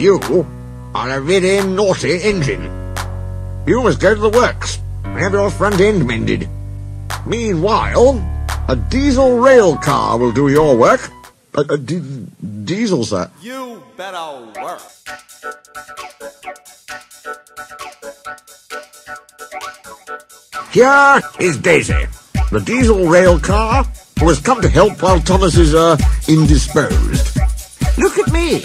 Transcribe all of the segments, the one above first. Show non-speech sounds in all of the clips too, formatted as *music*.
You are a very naughty engine. You must go to the works and have your front end mended. Meanwhile, a diesel rail car will do your work. A, a di- diesel, sir. You better work. Here is Daisy, the diesel rail car who has come to help while Thomas is, uh, indisposed. Look at me.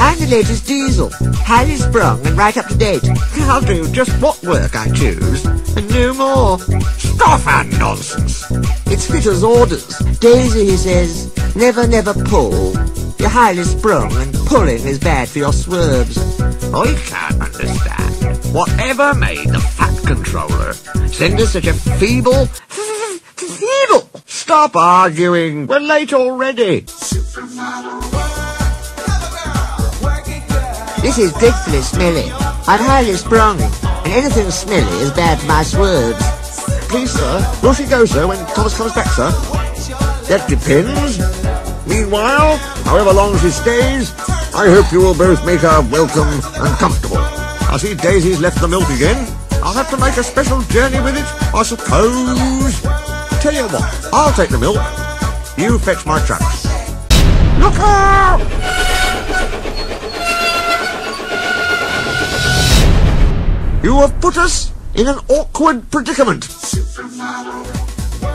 I'm the latest diesel, highly sprung and right up to date. I'll do just what work I choose, and no more. Stuff and nonsense. It's fitter's orders. Daisy, he says, never, never pull. You're highly sprung, and pulling is bad for your swerves. I can't understand. Whatever made the Fat Controller send us such a feeble... *laughs* feeble... Stop arguing. We're late already. This is dreadfully smelly. I'm highly sprung, and anything smelly is bad for my swerves. Please, sir, will she go, sir, when Thomas comes back, sir? That depends. Meanwhile, however long she stays, I hope you will both make her welcome and comfortable. I see Daisy's left the milk again. I'll have to make a special journey with it, I suppose. Tell you what, I'll take the milk. You fetch my trucks. Look out! You have put us in an awkward predicament.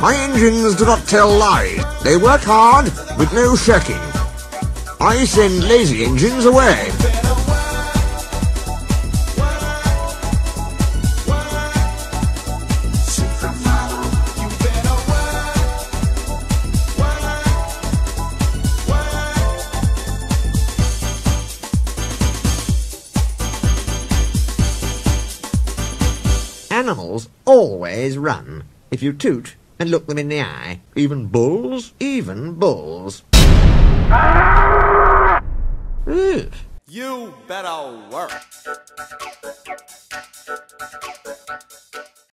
My engines do not tell lies. They work hard with no shirking. I send lazy engines away. Animals always run if you toot and look them in the eye. Even bulls? Even bulls. *laughs* You better work.